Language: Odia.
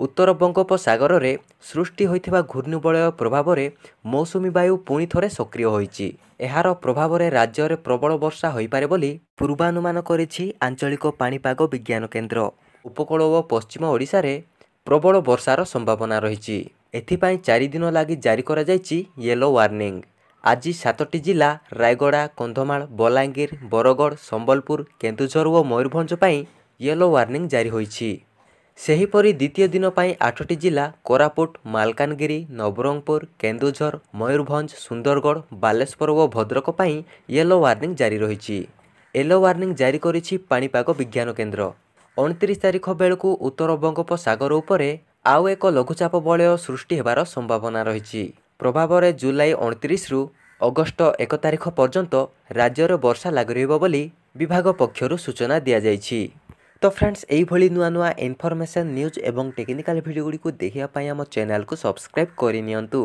ଉତ୍ତର ବଙ୍ଗୋପସାଗରରେ ସୃଷ୍ଟି ହୋଇଥିବା ଘୂର୍ଣ୍ଣିବଳୟ ପ୍ରଭାବରେ ମୌସୁମୀ ବାୟୁ ପୁଣି ଥରେ ସକ୍ରିୟ ହୋଇଛି। ଏହାର ପ୍ରଭାବରେ ରାଜ୍ୟରେ ପ୍ରବଳ ବର୍ଷା ହୋଇପାରେ ବୋଲି ପୂର୍ବାନୁମାନ କରିଛି ଆଞ୍ଚଳିକ ପାଣିପାଗ ବିଜ୍ଞାନ କେନ୍ଦ୍ର। ଉପକୂଳ ଓ ପଶ୍ଚିମ ଓଡ଼ିଶାରେ ପ୍ରବଳ ବର୍ଷାର ସମ୍ଭାବନା ରହିଛି। ଏଥିପାଇଁ ଚାରି ଦିନ ଲାଗି ଜାରି କରାଯାଇଛି ୟେଲୋ ୱାର୍ଣ୍ଣିଂ। ଆଜି ସାତଟି ଜିଲ୍ଲା ରାୟଗଡ଼ା କନ୍ଧମାଳ ବଲାଙ୍ଗୀର ବରଗଡ଼ ସମ୍ବଲପୁର କେନ୍ଦୁଝର ଓ ମୟୂରଭଞ୍ଜ ପାଇଁ ୟେଲୋ ୱାର୍ଣ୍ଣିଂ ଜାରି ହୋଇଛି। ସେହିପରି ଦ୍ୱିତୀୟ ଦିନ ପାଇଁ ଆଠଟି ଜିଲ୍ଲା କୋରାପୁଟ ମାଲକାନଗିରି ନବରଙ୍ଗପୁର କେନ୍ଦୁଝର ମୟୂରଭଞ୍ଜ ସୁନ୍ଦରଗଡ଼ ବାଲେଶ୍ୱର ଓ ଭଦ୍ରକ ପାଇଁ ୟେଲୋ ୱାର୍ଣ୍ଣିଂ ଜାରି ରହିଛି। ୟେଲୋ ୱାର୍ଣ୍ଣିଂ ଜାରି କରିଛି ପାଣିପାଗ ବିଜ୍ଞାନ କେନ୍ଦ୍ର। ଅଣତିରିଶ ତାରିଖ ବେଳକୁ ଉତ୍ତର ବଙ୍ଗୋପସାଗର ଉପରେ ଆଉ ଏକ ଲଘୁଚାପ ବଳୟ ସୃଷ୍ଟି ହେବାର ସମ୍ଭାବନା ରହିଛି। ପ୍ରଭାବରେ ଜୁଲାଇ ଅଣତିରିଶରୁ ଅଗଷ୍ଟ ଏକ ତାରିଖ ପର୍ଯ୍ୟନ୍ତ ରାଜ୍ୟରେ ବର୍ଷା ଲାଗି ରହିବ ବୋଲି ବିଭାଗ ପକ୍ଷରୁ ସୂଚନା ଦିଆଯାଇଛି। তো ফ্রেন্ডস এইভাবে নূয়া নূয়া ইনফরমেশন নিউজ এবং টেকনিকাল ভিডিওগুড়ি দেখা পাই আমার চ্যানেল সবসক্রাইব করে নিয়ন্তু